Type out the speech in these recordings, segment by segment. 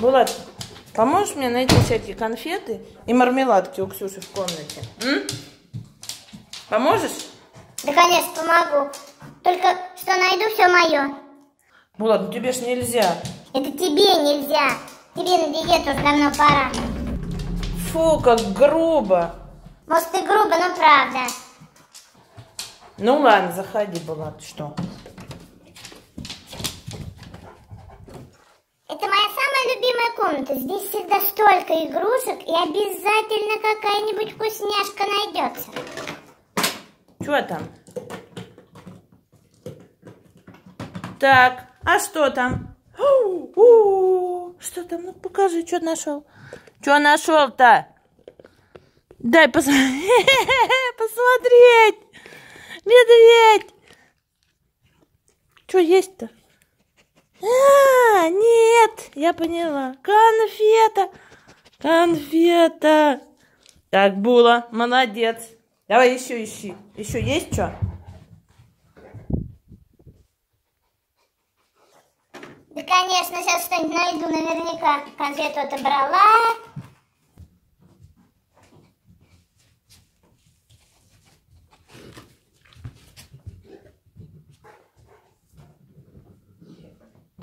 Булат, поможешь мне найти всякие конфеты и мармеладки у Ксюши в комнате? М? Поможешь? Да, конечно, помогу. Только что найду все мое. Булат, ну тебе ж нельзя. Это тебе нельзя. Тебе на диету уже давно пора. Фу, как грубо. Может, и грубо, но правда. Ну ладно, заходи, Булат, что? Комната. Здесь всегда столько игрушек, и обязательно какая-нибудь вкусняшка найдется. Что там? Так, а что там? Что там? Ну покажи, что нашел. Что нашел-то? Дай пос- посмотреть. Медведь. Что есть-то? А, нет, я поняла. Конфета. Конфета. Так, Була, молодец. Давай еще ищи. Еще есть что? Да, конечно, сейчас что-нибудь найду. Наверняка конфету отобрала.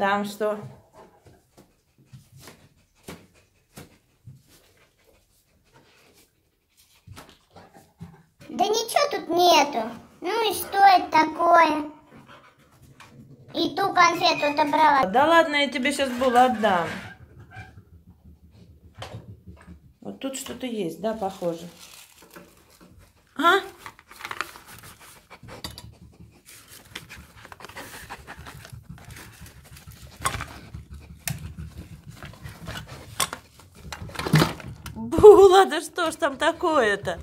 Там что? Да ничего тут нету. Ну и что это такое? И ту конфету отобрала. Да ладно, я тебе сейчас было отдам. Вот тут что-то есть, да, похоже. А? Була, да что ж там такое-то?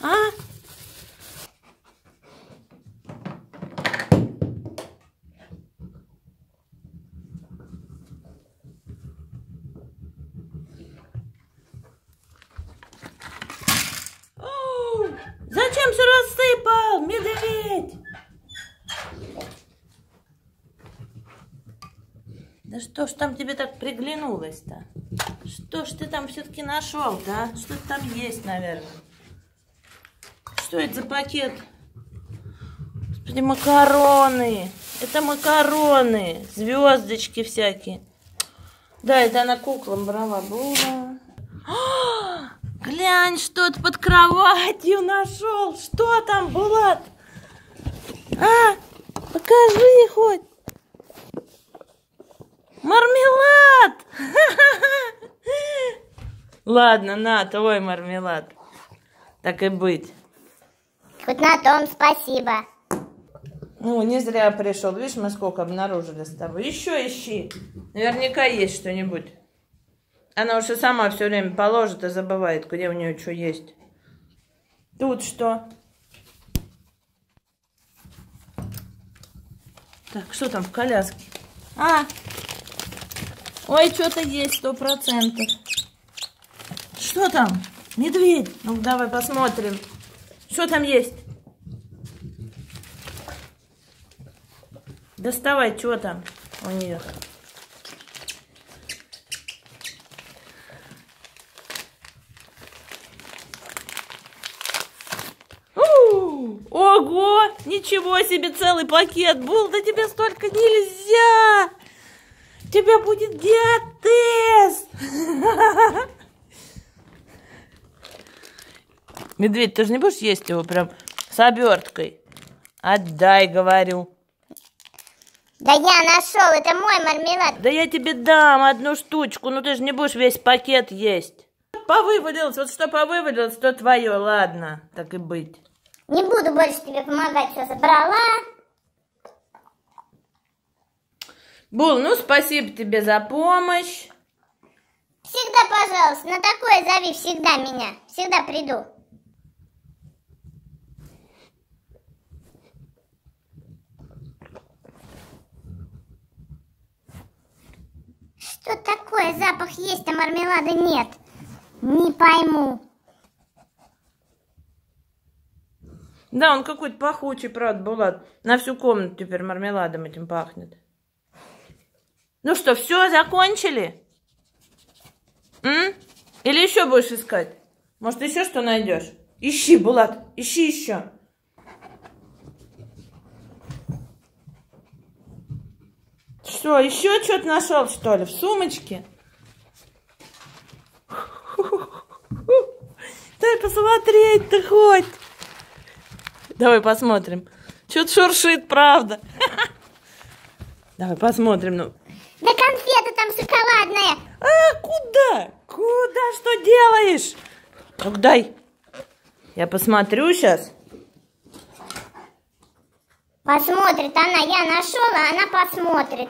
А? О, Зачем все рассыпал, медведь? Да что ж там тебе так приглянулось-то? Что ж ты там все-таки нашел-то, а? Что там есть, наверное? Что это за пакет? Господи, макароны. Это макароны. Звездочки всякие. Да, это она куклам брала. Была. Глянь, что-то под кроватью нашел. Что там, Булат? А, покажи хоть. Мармелад! Ладно, на, твой мармелад. Так и быть. Хоть на том спасибо. Ну, не зря пришел. Видишь, мы сколько обнаружили с тобой. Еще ищи. Наверняка есть что-нибудь. Она уже сама все время положит и забывает, где у нее что есть. Тут что? Так, что там в коляске? А, ой, что-то есть, сто процентов. Что там? Медведь. Ну, давай посмотрим. Что там есть? Доставай, что там у нее. Ого! Ничего себе, целый пакет был, да тебе столько нельзя! Тебя будет диатез! Медведь, ты же не будешь есть его прям с оберткой? Отдай, говорю. Да я нашел, это мой мармелад. Да я тебе дам одну штучку, ну ты же не будешь весь пакет есть. Повывалилось, вот что повывалилось, то твое, ладно, так и быть. Не буду больше тебе помогать, все забрала. Бул, ну спасибо тебе за помощь. Всегда, пожалуйста, на такое зови всегда меня. Всегда приду. Что такое? Запах есть, а мармелада нет. Не пойму. Да, он какой-то пахучий, правда, Булат. На всю комнату теперь мармеладом этим пахнет. Ну что, все, закончили? М? Или еще будешь искать? Может, еще что найдешь? Ищи, Булат, ищи еще. Что, еще что-то нашел, что ли, в сумочке? Дай посмотреть ты хоть. Давай посмотрим. Что-то шуршит, правда. Давай посмотрим. Ну. Да конфета там шоколадная. А, куда? Куда? Что делаешь? Ну, дай. Я посмотрю сейчас. Посмотрит она, я нашел, а она посмотрит.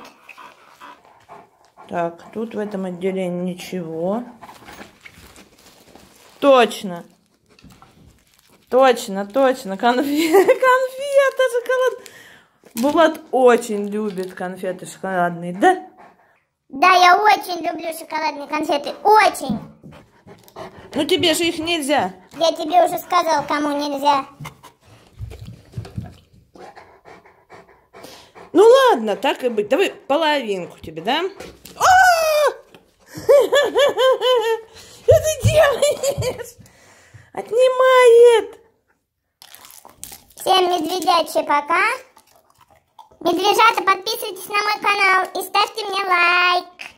Так, тут в этом отделении ничего. Точно. Точно, точно. Конфеты, конфеты, шоколад. Булат очень любит конфеты шоколадные, да? Да, я очень люблю шоколадные конфеты. Очень. Ну тебе же их нельзя. Я тебе уже сказал, кому нельзя. Ну ладно, так и быть. Давай половинку тебе, да? А! Что ты делаешь? Отнимает. Всем медведячие пока. Медвежата, подписывайтесь на мой канал и ставьте мне лайк.